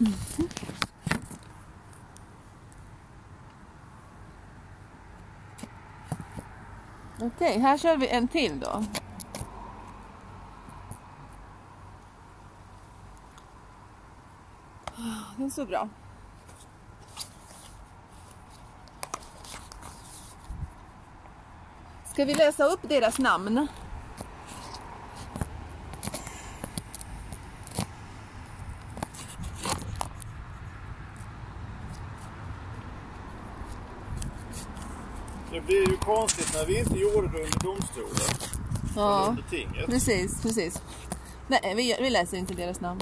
Mm. Okej, här kör vi en till då. Ah, den är så bra. Ska vi läsa upp deras namn? Det blir ju konstigt när vi inte gjorde det under domstolen. Ja, under tinget. precis, precis. Nej, vi, vi läser inte deras namn.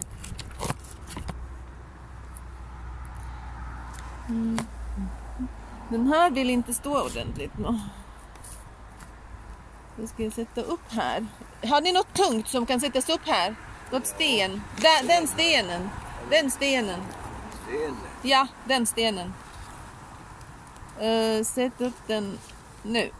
Mm. Den här vill inte stå ordentligt. nå. Jag ska sätta upp här. Har ni något tungt som kan sättas upp här? Något sten? Där, den stenen. Den stenen. Sten. Ja, den stenen. Eh, sätt upp den nu.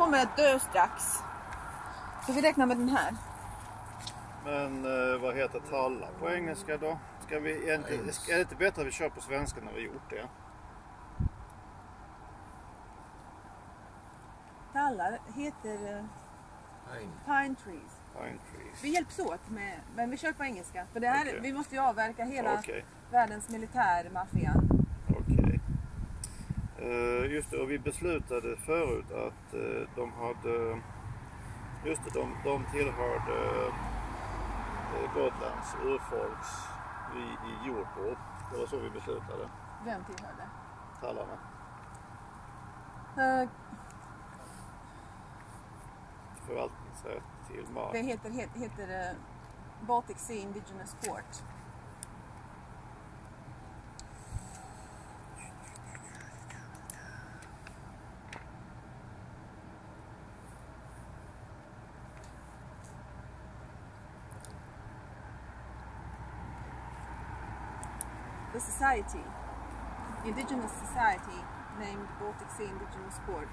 Kommer att dö strax. Så vi räknar med den här. Men eh, vad heter tallar på engelska då? Ska vi, är, inte, är det inte bättre att vi kör på svenska när vi gjort det? Tallar heter eh, Fine. pine trees. Pine trees. Vi hjälps åt med, men vi kör på engelska. För det här, Okej. vi måste ju avverka hela Okej, världens militärmaffia. Eh, just det, och vi beslutade förut att eh, de hade... Just det, de, de tillhörde eh, Gotlands urfolks i, i Jordbro. Det var så vi beslutade. Vem tillhörde? Tallarna. Uh, Förvaltningsrätt till mark. det heter, heter, heter Baltic Sea Indigenous Court. The society, indigenous society named Baltic Sea Indigenous Court.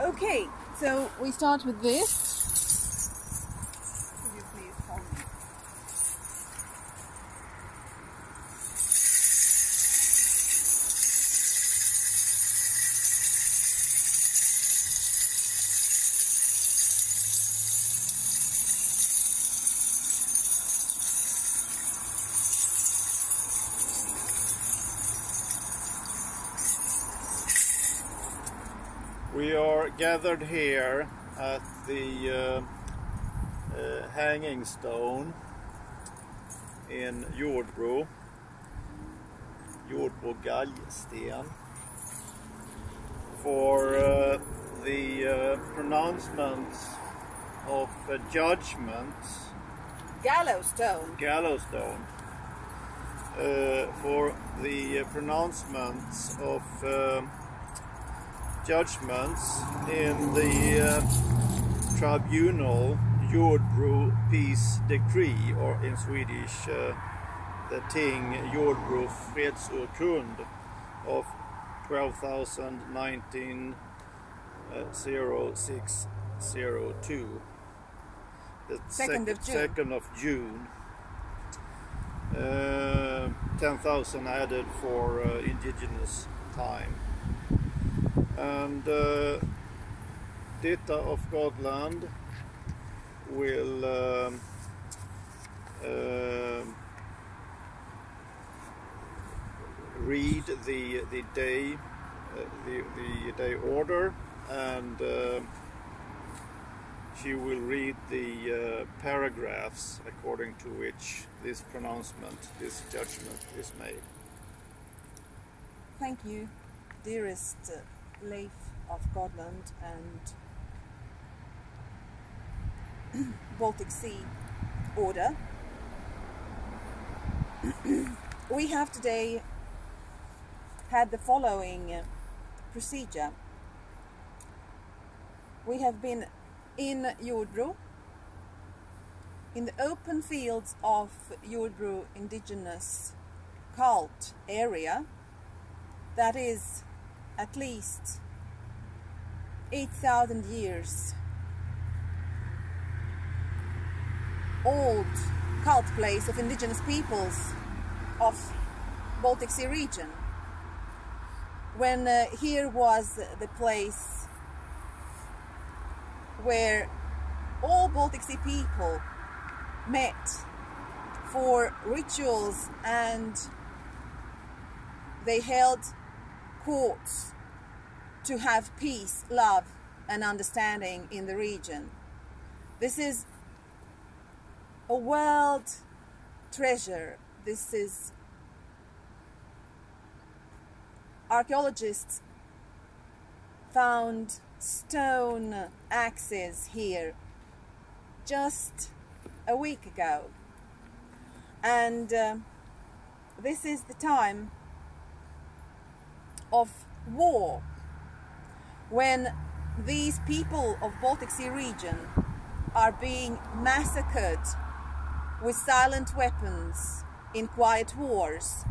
Okay, so we start with this. We are gathered here at the uh, uh, hanging stone in Jordbro, Jordbro Galgsten, for uh, the uh, pronouncements of uh, judgments Gallows stone. gallows stone uh, for the pronouncements of judgments in the uh, tribunal Jordbro peace decree or in Swedish uh, the ting Jordbro fredsurkund of 12,019 uh, 0602 the Second of June. second of June. Uh, 10,000 added for uh, indigenous time and uh, Dita of Godland will um, uh, read the the day uh, the, the day order and uh, she will read the uh, paragraphs according to which this pronouncement this judgment is made. Thank you dearest uh, Leif of Gotland and Baltic Sea Order. we have today had the following procedure. We have been in Jordbro, in the open fields of Jordbro indigenous cult area, that is at least 8,000 years old cult place of indigenous peoples of Baltic Sea region. When uh, here was the place where all Baltic Sea people met for rituals and they held courts to have peace, love and understanding in the region. This is a world treasure. This is archaeologists found stone axes here just a week ago. And uh, this is the time of war. When these people of Baltic Sea region are being massacred with silent weapons in quiet wars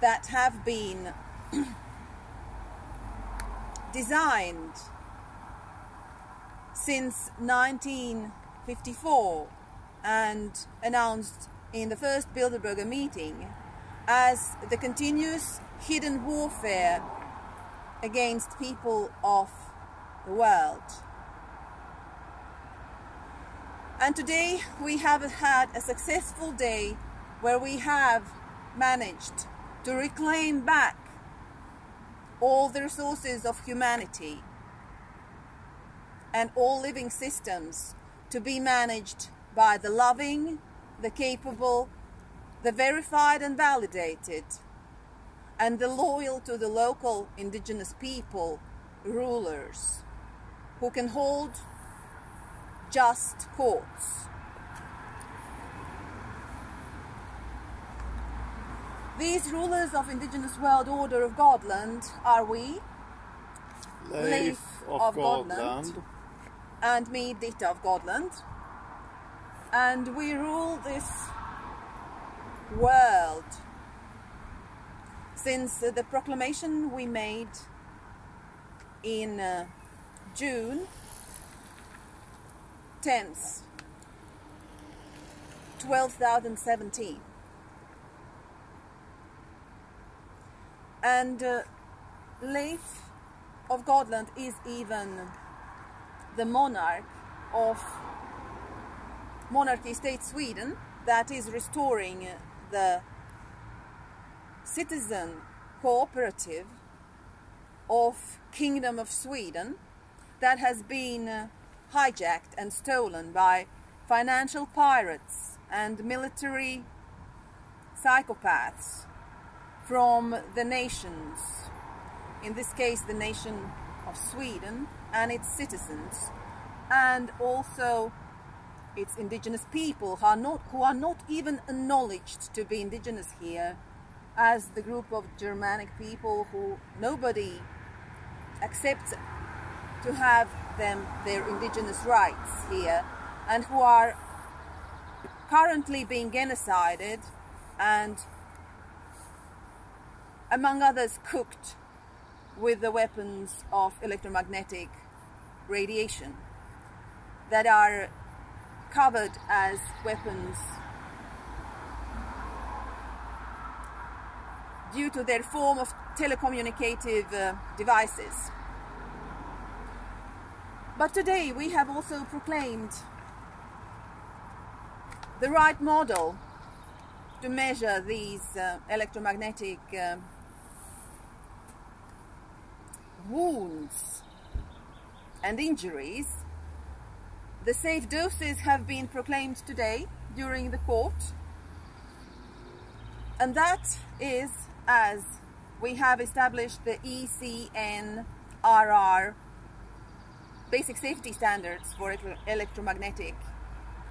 that have been designed since 1954 and announced in the first Bilderberger meeting as the continuous hidden warfare against people of the world. And today we have had a successful day where we have managed to reclaim back all the resources of humanity and all living systems to be managed by the loving, the capable, the verified and validated, and the loyal to the local indigenous people rulers who can hold just courts. These rulers of indigenous world order of Godland are we, Leif of, of Gotland, Gotland. and me, Dita of Godland. And we rule this world since the proclamation we made in uh, June 10th, 2017. And uh, Leif of Gotland is even the monarch of monarchy state Sweden that is restoring the citizen cooperative of Kingdom of Sweden that has been uh, hijacked and stolen by financial pirates and military psychopaths from the nations, in this case the nation of Sweden and its citizens, and also its indigenous people who are not, who are not even acknowledged to be indigenous here as the group of Germanic people who nobody accepts to have them their indigenous rights here and who are currently being genocided and among others cooked with the weapons of electromagnetic radiation that are covered as weapons due to their form of telecommunicative uh, devices. But today we have also proclaimed the right model to measure these uh, electromagnetic uh, wounds and injuries. The safe doses have been proclaimed today during the court. And that is as we have established the ECNRR basic safety standards for electromagnetic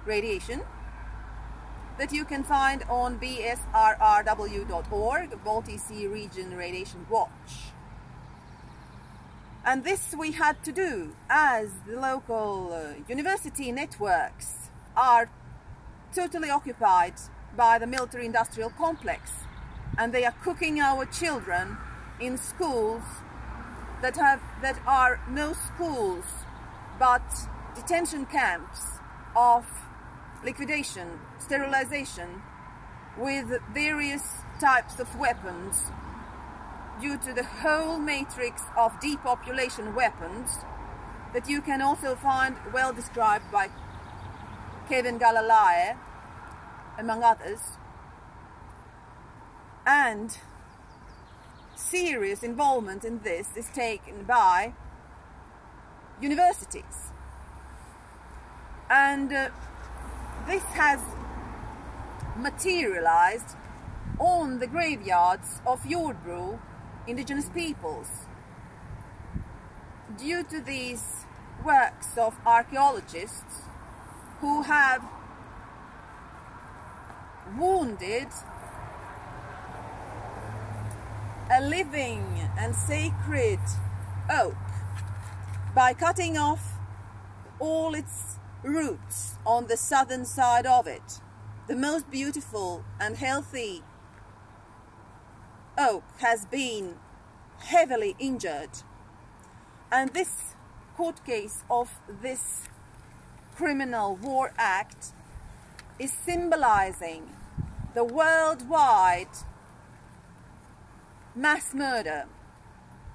radiation that you can find on bsrrw.org, Baltic Sea Region Radiation Watch. And this we had to do as the local uh, university networks are totally occupied by the military industrial complex and they are cooking our children in schools that have that are no schools but detention camps of liquidation, sterilization with various types of weapons due to the whole matrix of depopulation weapons that you can also find well described by Kevin Galalae, among others, and serious involvement in this is taken by universities. And uh, this has materialized on the graveyards of Jordbro indigenous peoples. Due to these works of archaeologists who have wounded a living and sacred oak by cutting off all its roots on the southern side of it. The most beautiful and healthy oak has been heavily injured. And this court case of this criminal war act is symbolizing the worldwide mass murder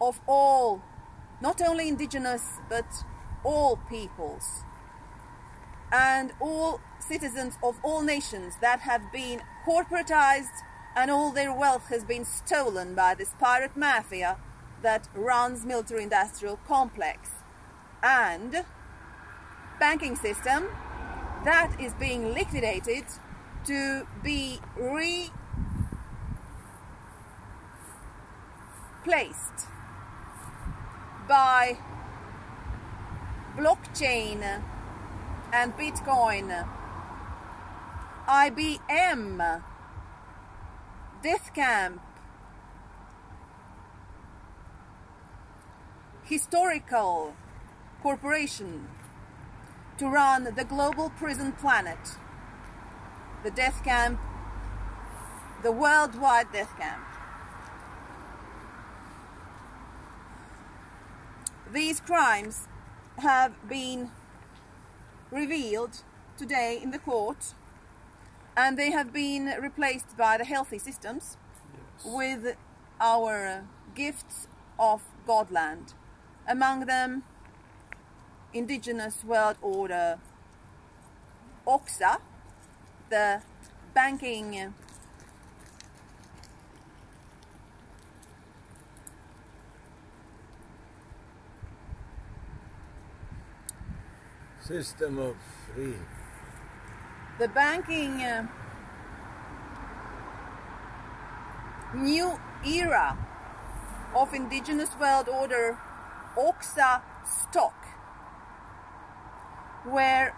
of all, not only indigenous, but all peoples. And all citizens of all nations that have been corporatized and all their wealth has been stolen by this pirate mafia that runs military industrial complex. And banking system that is being liquidated to be replaced by blockchain and bitcoin. IBM death camp, historical corporation to run the global prison planet, the death camp, the worldwide death camp. These crimes have been revealed today in the court and they have been replaced by the healthy systems yes. with our gifts of Godland. Among them, indigenous world order OXA, the banking system of free the banking uh, new era of indigenous world order OXA stock where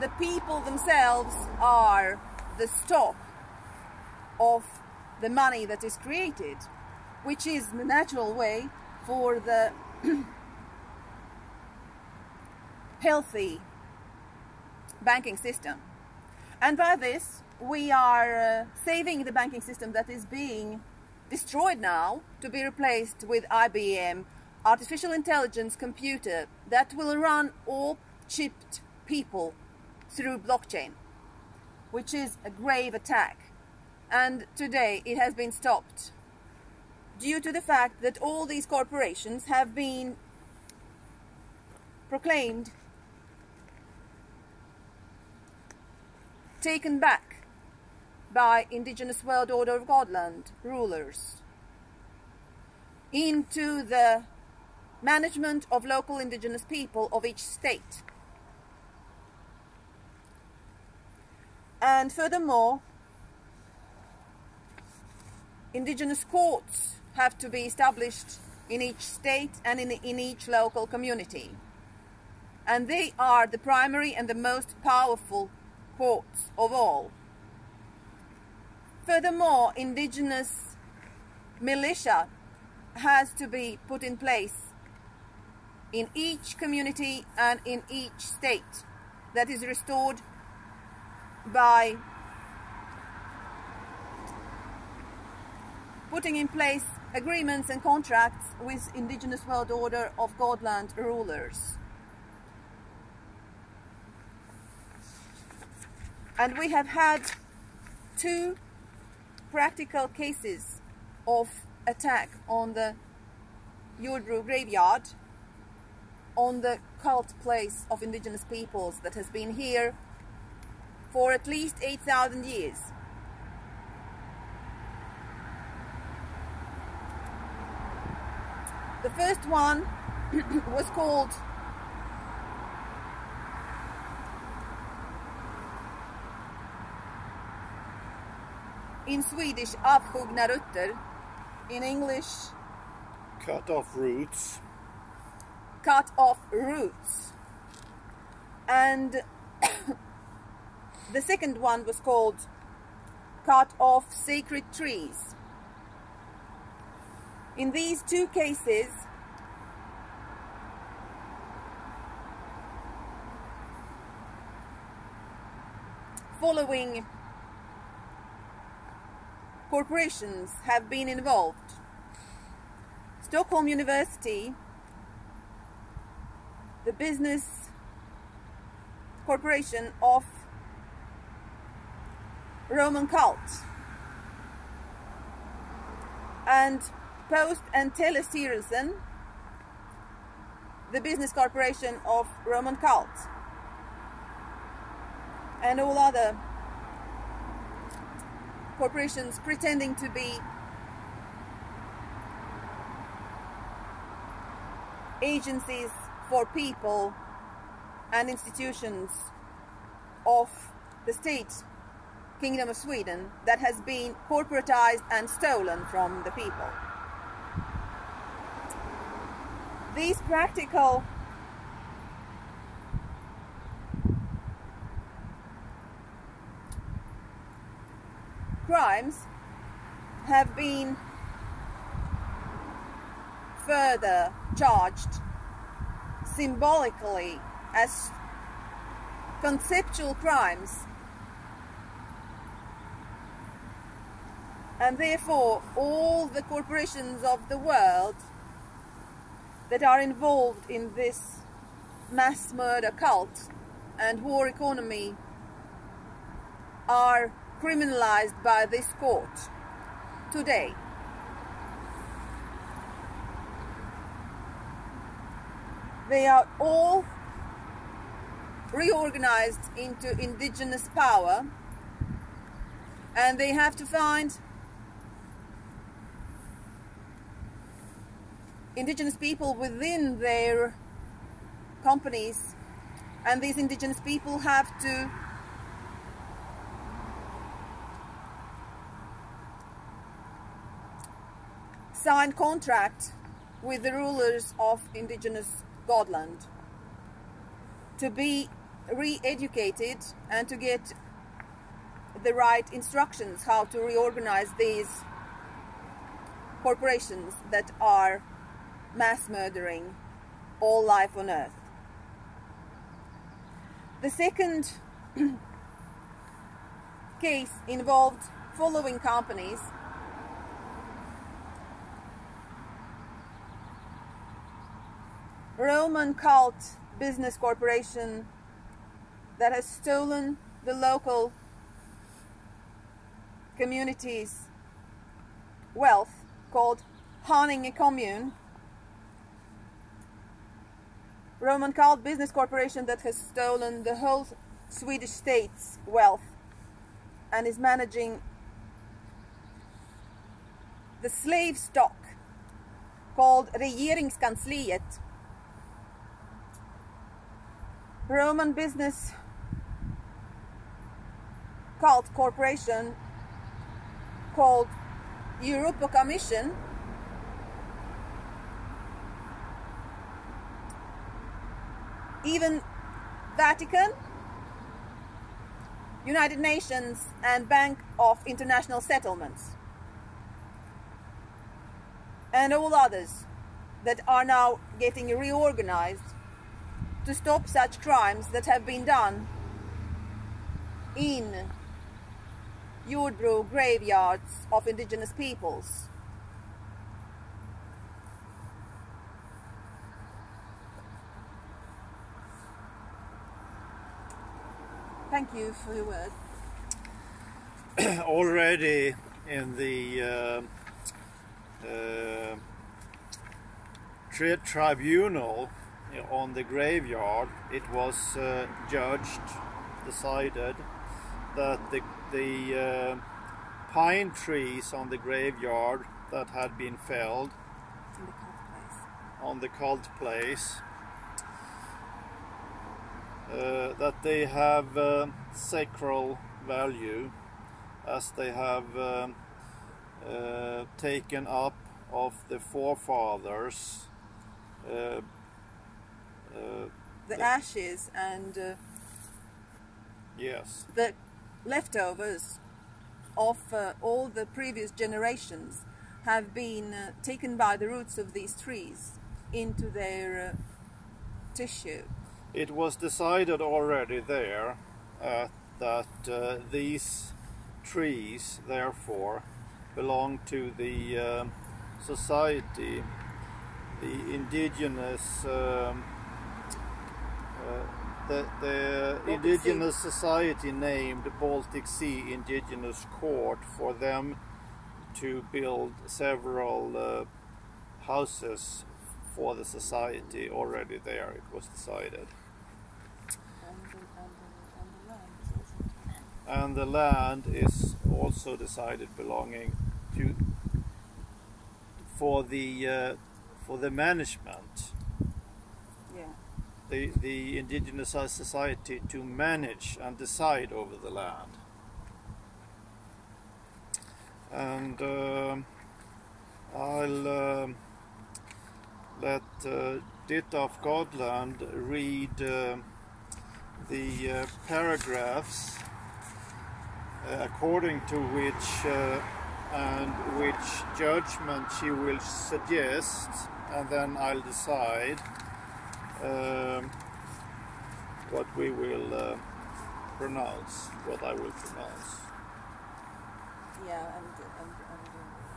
the people themselves are the stock of the money that is created which is the natural way for the healthy banking system. And by this, we are uh, saving the banking system that is being destroyed now to be replaced with IBM artificial intelligence computer that will run all chipped people through blockchain, which is a grave attack. And today it has been stopped due to the fact that all these corporations have been proclaimed taken back by indigenous world order of Godland rulers into the management of local indigenous people of each state. And furthermore, indigenous courts have to be established in each state and in, in each local community. And they are the primary and the most powerful courts of all. Furthermore, indigenous militia has to be put in place in each community and in each state that is restored by putting in place agreements and contracts with indigenous world order of Godland rulers. And we have had two practical cases of attack on the Jordbro graveyard on the cult place of indigenous peoples that has been here for at least 8,000 years. The first one was called in Swedish avhuggna rötter, in English Cut off roots. cut off roots. And the second one was called cut off sacred trees. In these two cases, following corporations have been involved. Stockholm University, the business corporation of Roman cult, and Post and Tele Telestyrelsen, the business corporation of Roman cult, and all other corporations pretending to be agencies for people and institutions of the state kingdom of Sweden that has been corporatized and stolen from the people. These practical crimes have been further charged symbolically as conceptual crimes. And therefore all the corporations of the world that are involved in this mass murder cult and war economy are criminalized by this court today. They are all reorganized into indigenous power and they have to find indigenous people within their companies and these indigenous people have to sign contract with the rulers of indigenous Godland to be re-educated and to get the right instructions how to reorganize these corporations that are mass murdering all life on earth. The second case involved following companies Roman cult business corporation that has stolen the local community's wealth called Haninge Commune. Roman cult business corporation that has stolen the whole Swedish state's wealth and is managing the slave stock called Regeringskansliet. Roman business cult corporation called Europa Commission. Even Vatican, United Nations and Bank of International Settlements. And all others that are now getting reorganized to stop such crimes that have been done in Jordbro graveyards of indigenous peoples. Thank you for your word. already in the uh, uh, tri- tribunal on the graveyard, it was uh, judged, decided that the, the uh, pine trees on the graveyard that had been felled In the cult place. on the cult place uh, that they have uh, sacral value as they have um, uh, taken up of the forefathers uh, The The- ashes and uh, yes the leftovers of uh, all the previous generations have been uh, taken by the roots of these trees into their uh, tissue. it was decided already there uh, that uh, these trees therefore belong to the um society the indigenous um, the, the indigenous society named the Baltic Sea Indigenous Court for them to build several uh, houses for the society. Already there it was decided. And the land is also decided belonging to for the uh, for the management. Yeah. The the indigenous society to manage and decide over the land. And um I'll um let uh, Dita of Godland read uh, the uh, paragraphs uh, according to which uh, and which judgment she will suggest, and then I'll decide um, what we will uh, pronounce, what I will pronounce. Yeah, and, and, and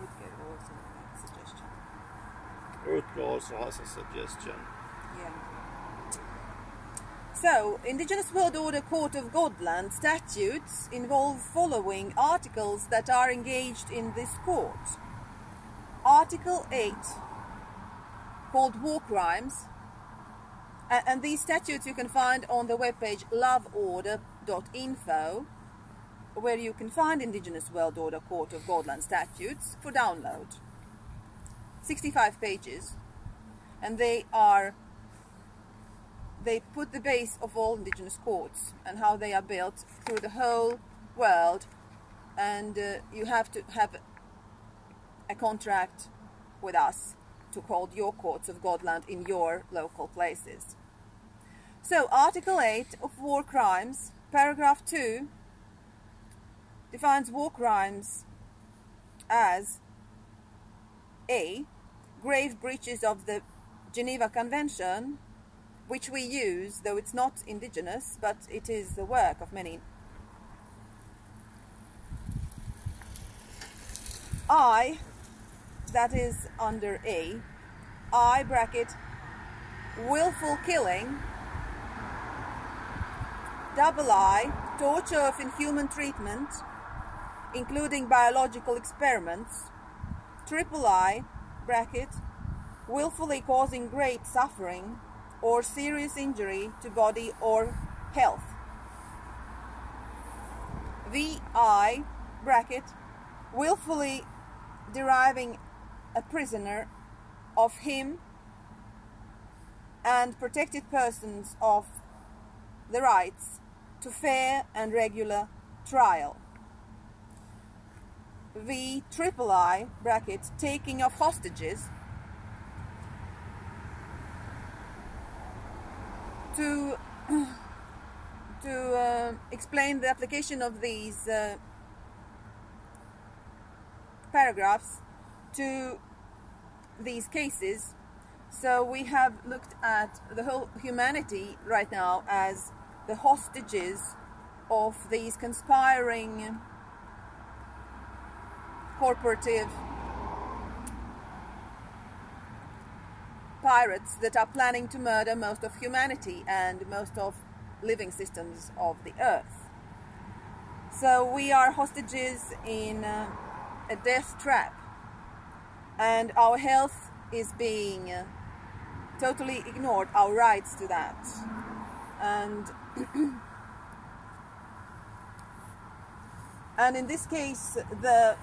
Rutger also make a suggestion. Rutger also has a suggestion. Yeah. So, Indigenous World Order Court of Godland statutes involve following articles that are engaged in this court. Article 8, called War Crimes, and these statutes you can find on the webpage loveorder.info, where you can find Indigenous World Order Court of Godland statutes for download. 65 pages, and they are they put the base of all indigenous courts and how they are built through the whole world. And uh, you have to have a contract with us to hold your courts of Godland in your local places. So Article 8 of War Crimes, paragraph 2 defines war crimes as A. Grave breaches of the Geneva Convention which we use, though it's not indigenous, but it is the work of many. I, that is under A, I bracket, willful killing, double I, torture of inhuman treatment, including biological experiments, triple I, bracket, willfully causing great suffering, or serious injury to body or health. VI bracket willfully deriving a prisoner of him and protected persons of the rights to fair and regular trial. The triple I bracket taking of hostages to to uh, explain the application of these uh, paragraphs to these cases. So we have looked at the whole humanity right now as the hostages of these conspiring corporative pirates that are planning to murder most of humanity and most of living systems of the earth. So we are hostages in uh, a death trap and our health is being totally ignored, our rights to that. And and in this case the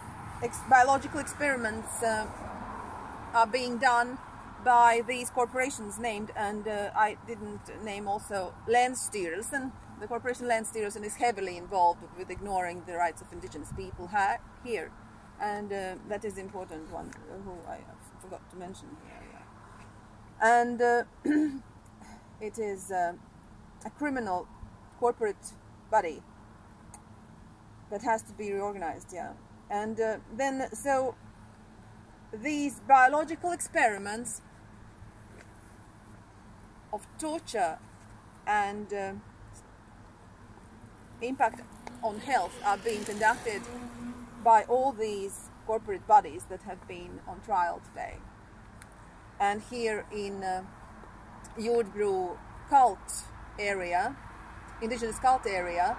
ex biological experiments uh, are being done by these corporations named, and uh, I didn't name also Länsstyrelsen. The corporation Länsstyrelsen is heavily involved with ignoring the rights of indigenous people here, and uh, that is important one uh, who I forgot to mention here. And uh, it is uh, a criminal corporate body that has to be reorganized. Yeah, and uh, then so these biological experiments of torture and uh, impact on health are being conducted by all these corporate bodies that have been on trial today. And here in uh, Jordbro cult area, indigenous cult area,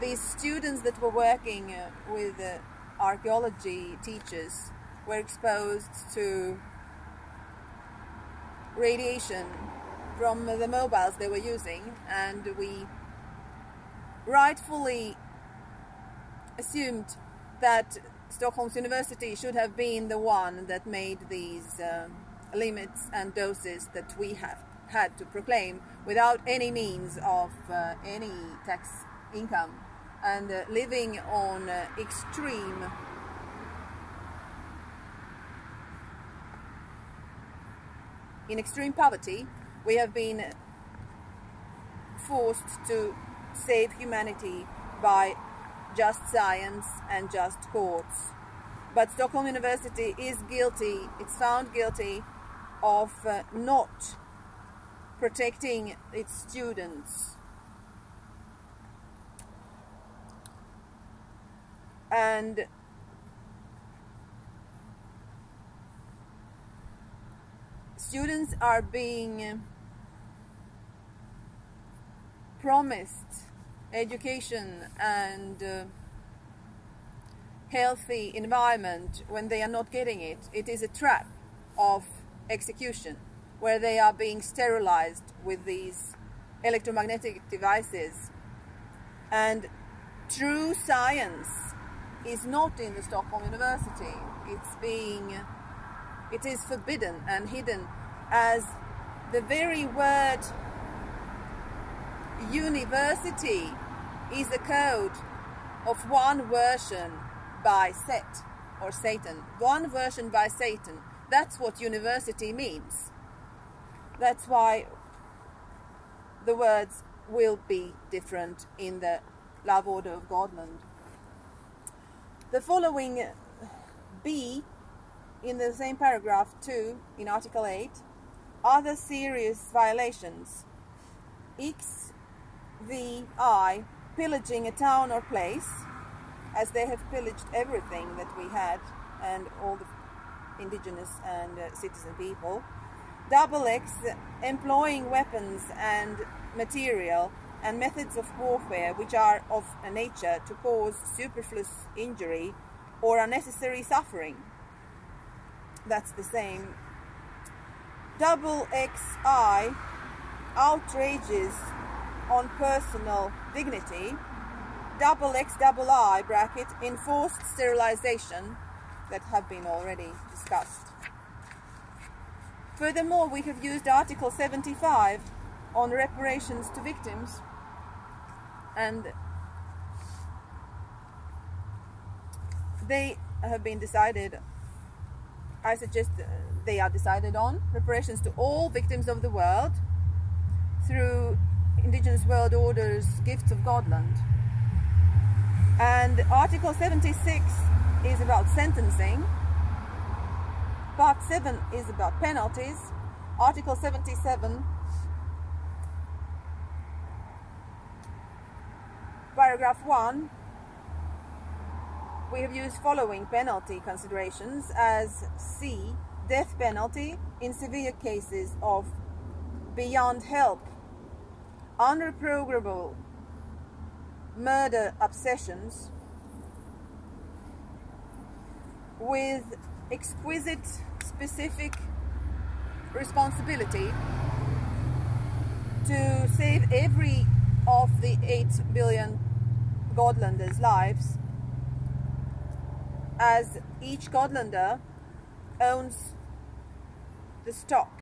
these students that were working uh, with uh, archaeology teachers were exposed to radiation from the mobiles they were using and we rightfully assumed that Stockholm's University should have been the one that made these uh, limits and doses that we have had to proclaim without any means of uh, any tax income and uh, living on uh, extreme in extreme poverty we have been forced to save humanity by just science and just courts. But Stockholm University is guilty, it's found guilty of uh, not protecting its students. And students are being promised education and uh, healthy environment when they are not getting it. It is a trap of execution where they are being sterilized with these electromagnetic devices. And true science is not in the Stockholm University. It's being, it is forbidden and hidden as the very word university is a code of one version by Set or Satan. One version by Satan. That's what university means. That's why the words will be different in the love order of Godland. The following B in the same paragraph 2 in Article 8 other serious violations. X the I pillaging a town or place, as they have pillaged everything that we had and all the indigenous and uh, citizen people. Double X employing weapons and material and methods of warfare which are of a nature to cause superfluous injury or unnecessary suffering. That's the same. Double XI outrages on personal dignity, double X double I bracket enforced sterilization that have been already discussed. Furthermore, we have used Article 75 on reparations to victims and they have been decided I suggest they are decided on reparations to all victims of the world through Indigenous World Order's Gifts of Godland. And Article 76 is about sentencing. Part 7 is about penalties. Article 77 paragraph 1 we have used following penalty considerations as C. Death penalty in severe cases of beyond help, unreprograble murder obsessions with exquisite specific responsibility to save every of the 8 billion Godlanders' lives as each Godlander owns the stock